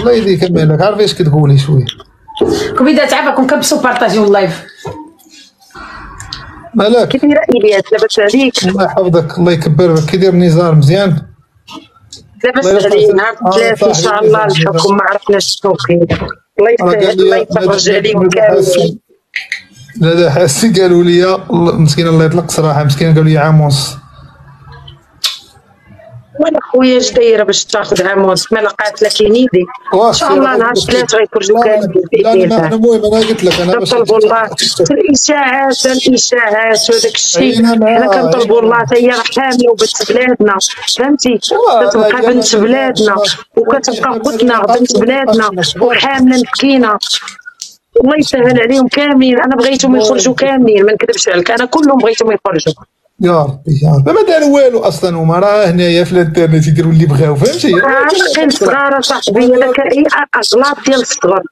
الله يديك مالك عارف إيش كتقولي شوية. كوميدا تعبكم كبسوا بارطاجيو اللايف مالك كيف رأيي لاباس عليك. الله يحفظك الله يكبر بك كي داير النزار مزيان لاباس سمك. نهار آه، ثلاثة إن شاء الله. الحكم ما عرفناش السوقي الله قال يسهل الله عليهم ماذا كاملين حاسين لا حاسين قالوا لي الله- مسكين الله يطلق صراحة مسكين قالوا لي عام ونص وأنا خويا اش دايره باش تاخذ عام ونص ما لقات لك ينيدي ان شاء الله نهار ثلاث غيخرجوا كاملين باذن الله أنا المهم أنا قلت لك أنا كنطلبوا الله الاشاعات الاشاعات وهذاك الشيء؟ حنا كنطلبوا الله حتى هي راه حامله وبنت بلادنا فهمتي كتبقى بنت لا، بلادنا لا، وكتبقى قدنا بنت لا، بلادنا لا، لا، وحامله مسكينه الله يسهل عليهم كاملين أنا بغيتهم يخرجوا كاملين ما نكذبش عليك أنا كلهم بغيتهم يخرجوا يا ربي يا ربي. ما داروا والو أصلا هما راه هنايا في الإنترنت يديروا اللي بغاو فهمتي عارفين صغار صاحبي هذاك اي أغلاط ديال الصغر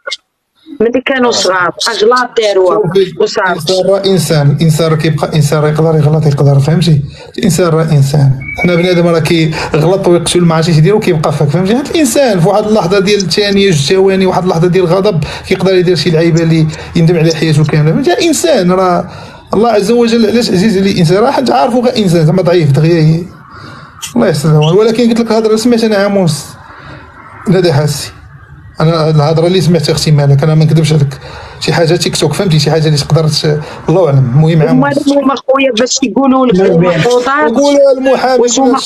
ملي كانوا صغار أغلاط داروها الانسان راه إنسان الانسان راه كيبقى إنسان راه يقدر يغلط يقدر فهمتي الانسان راه إنسان. حنا بنادم راه كيغلط ويقتل ما عرفتش يدير وكيبقى فاك فهمتي الانسان في واحد اللحظة ديال الثانية جوج ثواني واحد اللحظة ديال الغضب كيقدر يدير شي لعيبة اللي يندم على حياته كاملة فهمتي إنسان راه الله عز وجل علاش عزيز عليه الانسان راه حد عارفه غير إنسان زعما ضعيف دغيا الله يحسن ولكن قلت لك الهضرة سمعت أنا عام ونص لا حاسي. أنا الهضرة اللي سمعت أختي مالك أنا ما نكذبش عليك. شي حاجة تيك توك فهمتي؟ شي حاجة اللي تقدر الله أعلم المهم عام هما ونص هما خويا باش يقولوا لك المحفوظات قول المحامي واش هما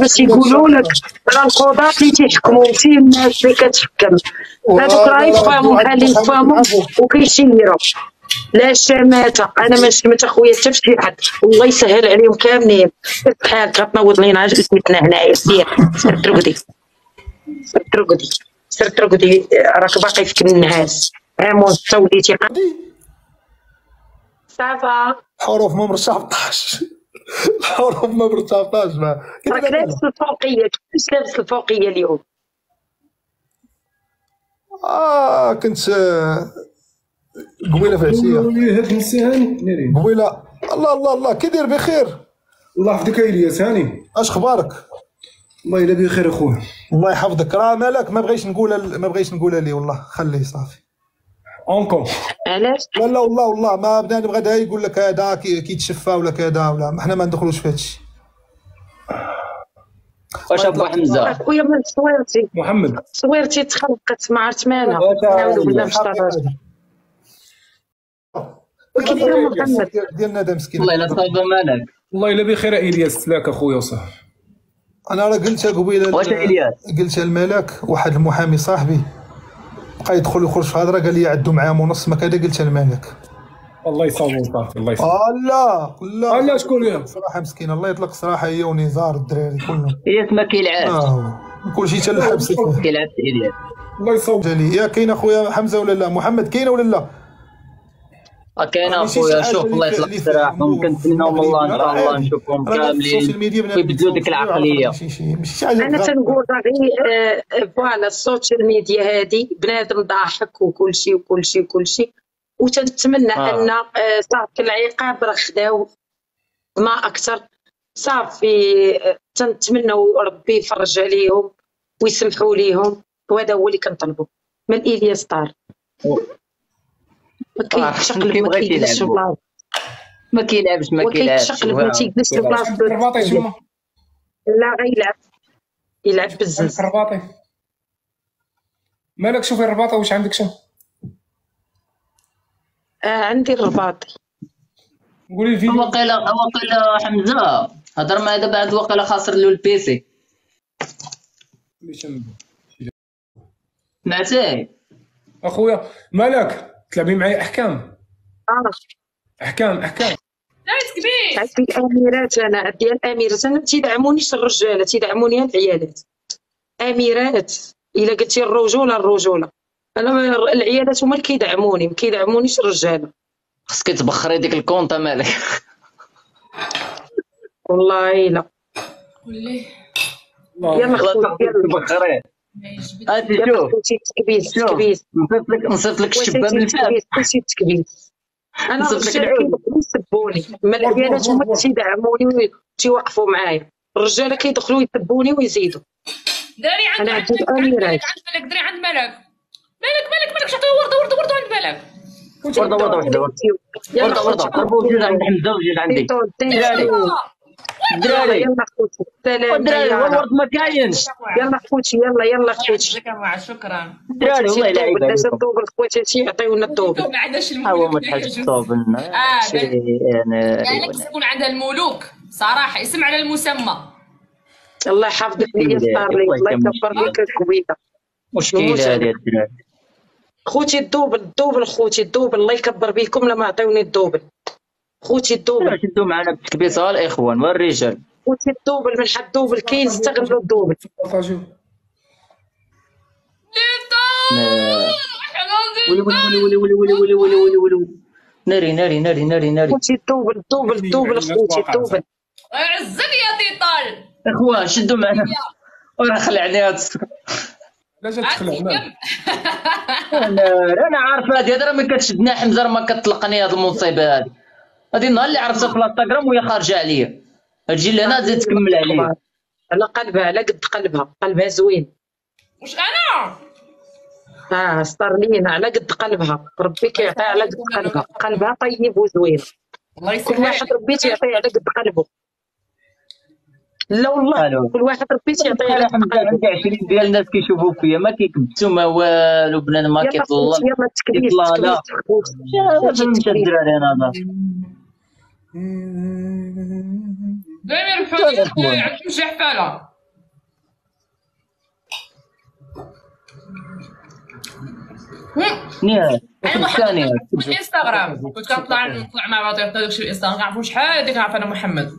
باش يقولوا لك راه القضاة اللي تيحكموا ماشي الناس اللي كتحكم. هذوك راه يفهموا بحال اللي يفهموا وكيشيروا لا شماتة. أنا ما شمت أخويا حتى في شي حد. والله يسهل عليهم كاملين. بحالك غتنوض لينا سميتنا هنايا سير سير ترقدي. سير ترقدي. سير ترقدي. راك باقي في النعاس عامون حتى وليتي. صافا. حروف ما مرتبطاش. الحروف ما مرتبطاش. ما راك لابس الفوقية. كيفاش لابس الفوقية اليوم؟ آه كنت آه، قبيلة في عشيه هاد النسان ناري قبيلة. الله الله الله. كي داير بخير. الله يحفظك يا إلياس هاني. اش أخبارك؟ الله إلا بخير أخويا. الله يحفظك. راه مالك ما بغيتش نقولها ما بغيتش نقولها لي والله. خليه صافي. encore علاش؟ لا لا والله والله. ما بنادم غدا يقول لك هذا كي- كيتشفى ولا كذا ولا. ما حنا ما ندخلوش في هادشي واش أبو حمزة؟ أخويا من صويرتي محمد. صويرتي تخلقت ما عرفت مالها بالله محمد. ديالنا هذا مسكين والله إلا صابه مالك. الله إلا بخير يا إلياس تلاك اخويا وصاحبي أنا راه قلتها قبيلة واش إلياس؟ قلتها الملك واحد المحامي صاحبي بقى يدخل يخرج في هضره قال لي عندهم عام ونص ما كذا قلتها الملك. الله يصاوب صافي الله يصاوب آه لا لا لا شكون يا؟ صراحة مسكين الله يطلق صراحة هي ونزار الدراري كلهم. إلياس ما كيلعبش. كل شيء تاع الحبس فيه. كيلعب إلياس. الله جالي يا كاين اخويا حمزة ولا لا؟ محمد كاينة ولا لا؟ آه، كاين اخويا شوف الله يطلق سراحهم المغرب كنتمناهم الله إن شاء الله. نشوفهم كاملين ويبدلوا ديك العقلية أنا. تنقول راه غير آه، voilà ال social media هذه بنادم ضاحك وكل شيء وكل شيء وكل شيء وتنتمنى آه. أن آه، صافي العقاب راه خداو ما أكثر صافي آه، تنتمنوا ربي يفرج عليهم ويسمحوا ليهم وهذا هو اللي كنطلبوا من إلياس طار ما آه، كيتشقلب كي ما كيجلسش يلعبوا. بلاصتو ما كيلعبش ما كيلعبش وكيتشقلب ما تيجلسش الرباطي بلاصتو لا غيلعب يلعب. بزز. الرباطي مالك شوفي الرباطة واش عندك شنو؟ آه عندي الرباطي. قولي الفيديو. وقيلا وقيلا حمزة هضر معايا دابا عاد وقيلا خاسر له البيسي سمعتي أخويا مالك؟ تلعبي معايا أحكام؟ آه أحكام أحكام. عندي الأميرات أنا عندي الاميرات أنا ما تيدعمونيش الرجالة تيدعموني العيالات. أميرات إلا قلتي الرجولة الرجولة. أنا العيالات هما اللي كيدعموني ما كيدعمونيش الرجالة. خصك تبخري ديك الكونطه مالك. والله لا. يلا خويا يلا. تبخري. يلا شوف. شوف. نصيفط لك نصيفط لك تكبيس كلشي تكبيس أنا نصيفط لك يسبوني. ما العيالات هما تيدعموني وتيوقفوا معايا الرجاله كيدخلوا يسبوني ويزيدوا. دراري عند عند. ملك عند ملك دراري عند ملك. ملك ملك ملك. شعطيه ورده ورده ورده عند ملك. ورده ورده وحده ورده. ورده ورده. ضربوا وجوج عند حمزه وجوج عندي. تيتون دراري. تيتون دراري يلا خوتي. سلام دراري هو يلا الورد ما كاينش يلا خوتي يلا يلا خوتي. شكرا شكرا. دراري والله لا عيب داز عليكم الدوبل خواتاتي يعطيونا الدوبل ما عندهاش ها هو ما الملوك آه، أنا قالك تكون عندها الملوك. صراحة اسم على المسمى. الله يحفظك لي يستر لي الله يكبر لك الحويده مشكلة هذه الدراري خوتي الدوبل الدوبل خوتي الدوبل الله يكبر بكم لما عطيوني الدوبل خوتي الدوبل شدوا معنا بالتكبيسه الاخوان والرجال خوتي الدوبل من حد الدوبل كاين استغلوا الدوبل ولي ولي ولي ولي ولي ولي ولي ولي ولي ولي ناري ناري ناري ناري ناري خوتي الدوبل الدوبل الدوبل خوتي الدوبل عزك يا تيطال اخوان شدوا معنا وراه خلعني هاد لا جات عرفتي تخلع كم أنا أنا عارف هادي هذا راه ما كتشدنا حمزه راه ما كتطلقني هاد المصيبه هادي هادي النهار اللي عرفتها في الانستغرام وهي خارجة عليا. تجي لهنا تزيد تكمل عليا. على قلبها على قد قلبها. قلبها زوين. واش أنا؟ آه ستارلين على قد قلبها. ربي كيعطيها على قد قلبها. قلبها طيب وزوين. الله كل يسهل واحد ربي تيعطيه على قد قلبه. لا والله ألو. كل واحد ربي تيعطيه على قد قلبه. عندي 20 ديال الناس كيشوفوا فيا. ما كيكبسوا ما والو بنادم ما كيطلع. لا. يا فهمت الدراري أنا دايما الحوت عندهم شي حفاله هم. نهاية أنا محمد الثانية؟ في الانستغرام كنت كنطلع نطلع مع بعض داكشي في الإنستغرام؟ كنعرفو شحال هادي كنعرف أنا محمد.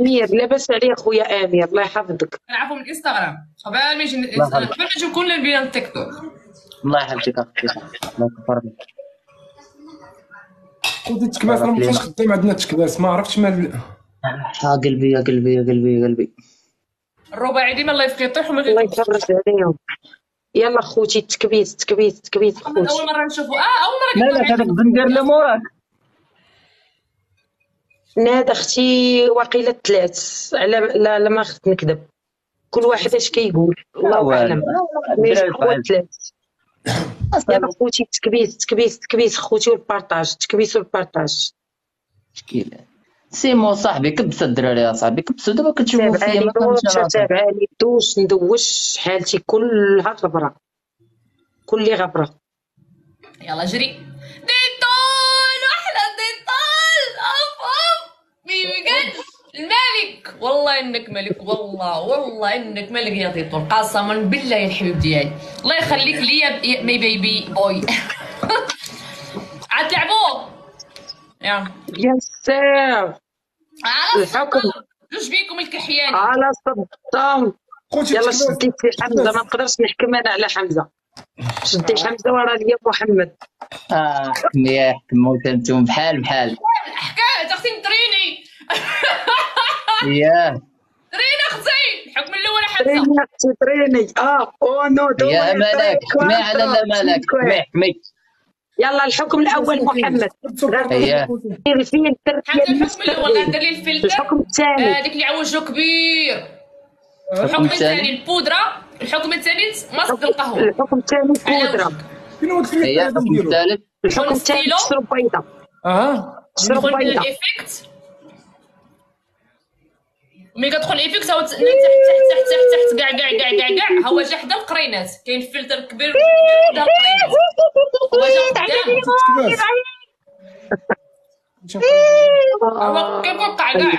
أمير لاباس عليك خويا أمير الله يحفظك. كنعرفو من الانستغرام قبل ما يجي. قبل ما نجيو كلنا نبينا التيك توك. الله يحفظك أختي الله يكفر خذ التكباس راه ما بقاش خدام عندنا التكباس ما عرفتش مال ها قلبي يا قلبي يا قلبي يا قلبي. الرباعي ديما الله يفقي يطيح وما الله يفرج عليهم. يلا خوتي تكبيس تكبيس تكبيس خوتي. أول مرة نشوفو آه أول مرة مالك كنطلع هذاك الزنقر اللي موراك. ناد أختي وقيله ثلاث على لا لا ما خفت نكذب. كل واحد اش كيقول. الله أعلم. هو. ثلاث يلا خوتي تكبيس تكبيس تكبيس خوتي والبارطاج تكبيس والبارطاج مشكلة سيمو صاحبي كبس الدراري يا صاحبي كبسوا دابا كتشوفوا فيا ما أنا تابع لي دوش ندوش حالتي كلها غبره كلي غبره يلا جري الملك والله إنك ملك والله والله إنك ملك يا ديتول قسما بالله يا الحبيب ديالي. الله يخليك ليا يا مي بيبي بوي. عاد تلعبوا يا. يا سلام على الحكم. جوج بيكم الكحياني على صدام يلا التكباس شدي في حمزة. ما نقدرش نحكم أنا على حمزة. شدي حمزة ورا ليا محمد آه حكم يا حكم وكنتم بحال بحال. حكايه أختي ياه تريني أختي الحكم الأول حمزه تريني أختي تريني. آه. أو نو دو يا ملك حكمي على لا ملك حكمي حكمي يلا الحكم الأول محمد. اييه دير فيه الترتيب الحكم الأول غندير ليه الفلتر. الحكم الثاني. هذيك اللي عوجو كبير. الحكم الثاني؟ البودرة. الحكم الثالث ماسك القهوة. الحكم الثاني على بودره وجهك. فين هو الفيلم اييه هذا الحكم الثالث؟ الحكم الثاني ستيلو. تشرب بيضة. أها. تشرب بيضة. ملي كتدخل الايفيكت هو ت- تحت تحت تحت تحت كاع كاع كاع كاع كاع هو جا حدا القرينات. كاين فلتر كبير حدا القرينات هو جا قدام هو كيبقى كاع كاع